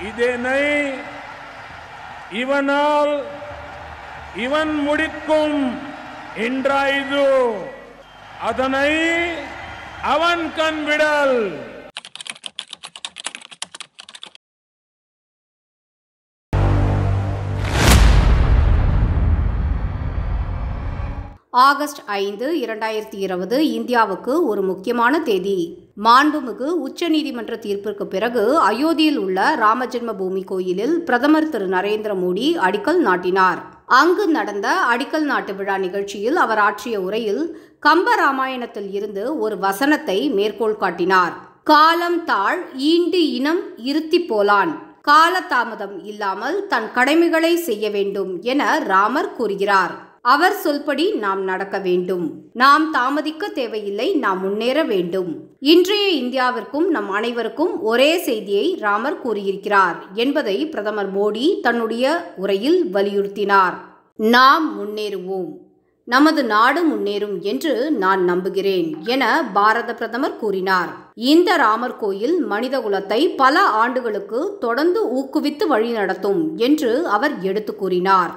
இதனை இவனால் இவன் முடிக்கும் என்றாயுது அதனை அவன் கண்விடல் ஆகஸ்ட் ஐந்து இரண்டாயிரத்தி இருபது இந்தியாவுக்கு ஒரு முக்கியமான தேதி. மாண்புமிகு உச்சநீதிமன்ற தீர்ப்பிற்கு பிறகு அயோத்தியில் உள்ள ராமஜென்ம பூமி கோயிலில் பிரதமர் திரு நரேந்திர மோடி அடிக்கல் நாட்டினார். அங்கு நடந்த அடிக்கல் நாட்டு விழா நிகழ்ச்சியில் அவர் ஆற்றிய உரையில் கம்ப ராமாயணத்தில் இருந்து ஒரு வசனத்தை மேற்கோள் காட்டினார். காலம் தாழ் ஈண்டு இனம் இருத்தி போலான். காலதாமதம் இல்லாமல் தன் கடமைகளை செய்ய வேண்டும் என ராமர் கூறுகிறார். அவர் சொல்படி நாம் நடக்க வேண்டும். நாம் தாமதிக்க தேவையில்லை நாம் முன்னேற வேண்டும். இன்றைய இந்தியாவிற்கும் நம் அனைவருக்கும் ஒரே செய்தியை ராமர் கூறியிருக்கிறார் என்பதை பிரதமர் மோடி தன்னுடைய உரையில் வலியுறுத்தினார். நாம் முன்னேறுவோம். நமது நாடு முன்னேறும் என்று நான் நம்புகிறேன் என பாரத பிரதமர் கூறினார். இந்த ராமர் கோயில் மனித குலத்தை பல ஆண்டுகளுக்கு தொடர்ந்து ஊக்குவித்து வழிநடத்தும் என்று அவர் எடுத்து கூறினார்.